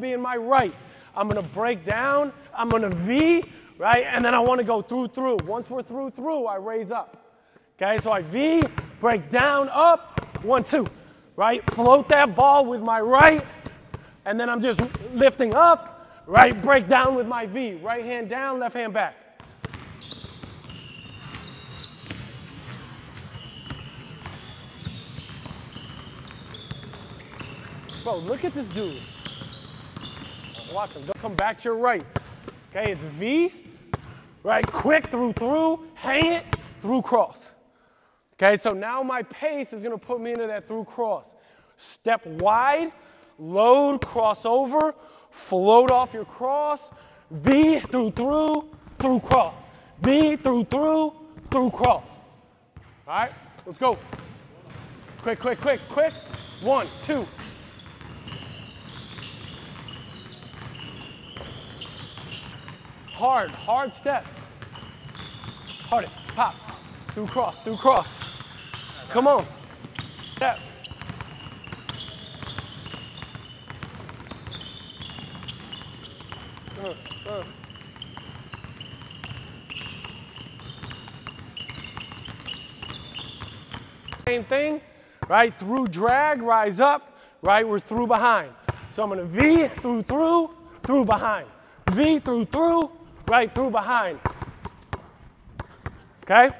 being my right. I'm gonna break down, I'm gonna V, right? And then I wanna go through, through. Once we're through, through, I raise up. Okay, so I V, break down, up, one, two, right? Float that ball with my right, and then I'm just lifting up, right? Break down with my V. Right hand down, left hand back. Bro, look at this dude. Watch him. Don't come back to your right. Okay, it's V, right? Quick through, through, hang it, through cross. Okay, so now my pace is gonna put me into that through cross. Step wide, load, cross over, float off your cross, V through, through, through cross. V through, through, through cross. All right, let's go. Quick, quick, quick, quick. One, two, Hard, hard steps. Hard it, pop, through cross, through cross. Come on. Step. Uh, uh. Same thing, right? Through drag, rise up, right? We're through behind. So I'm gonna V through, through, through behind. V through, through, right through behind. Okay?